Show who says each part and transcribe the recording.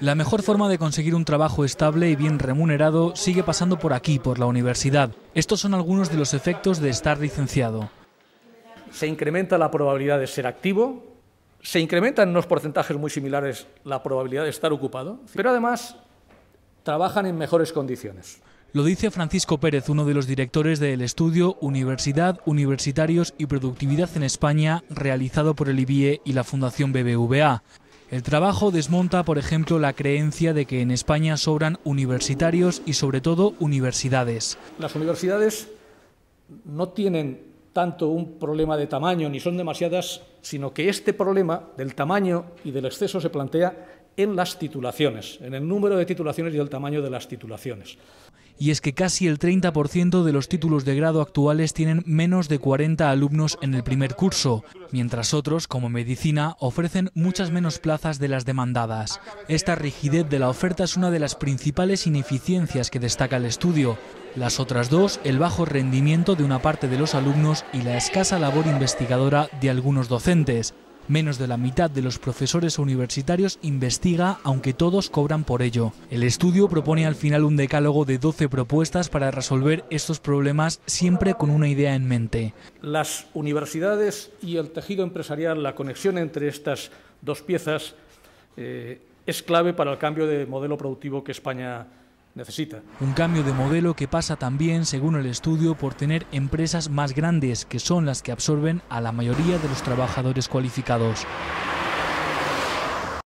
Speaker 1: La mejor forma de conseguir un trabajo estable y bien remunerado sigue pasando por aquí, por la universidad. Estos son algunos de los efectos de estar licenciado.
Speaker 2: Se incrementa la probabilidad de ser activo, se incrementa en unos porcentajes muy similares la probabilidad de estar ocupado, pero además trabajan en mejores condiciones.
Speaker 1: Lo dice Francisco Pérez, uno de los directores del estudio Universidad, Universitarios y Productividad en España, realizado por el IBIE y la Fundación BBVA. El trabajo desmonta, por ejemplo, la creencia de que en España sobran universitarios y sobre todo universidades.
Speaker 2: Las universidades no tienen tanto un problema de tamaño ni son demasiadas, sino que este problema del tamaño y del exceso se plantea en las titulaciones, en el número de titulaciones y el tamaño de las titulaciones
Speaker 1: y es que casi el 30% de los títulos de grado actuales tienen menos de 40 alumnos en el primer curso, mientras otros, como medicina, ofrecen muchas menos plazas de las demandadas. Esta rigidez de la oferta es una de las principales ineficiencias que destaca el estudio. Las otras dos, el bajo rendimiento de una parte de los alumnos y la escasa labor investigadora de algunos docentes. Menos de la mitad de los profesores universitarios investiga, aunque todos cobran por ello. El estudio propone al final un decálogo de 12 propuestas para resolver estos problemas siempre con una idea en mente.
Speaker 2: Las universidades y el tejido empresarial, la conexión entre estas dos piezas eh, es clave para el cambio de modelo productivo que España necesita.
Speaker 1: Un cambio de modelo que pasa también, según el estudio, por tener empresas más grandes, que son las que absorben a la mayoría de los trabajadores cualificados.